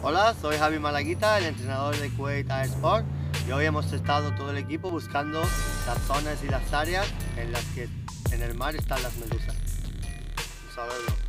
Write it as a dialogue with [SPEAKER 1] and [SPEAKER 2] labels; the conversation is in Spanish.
[SPEAKER 1] Hola, soy Javi Malaguita, el entrenador de Kuwait Air Sport y hoy hemos estado todo el equipo buscando las zonas y las áreas en las que en el mar están las medusas. Un saludo.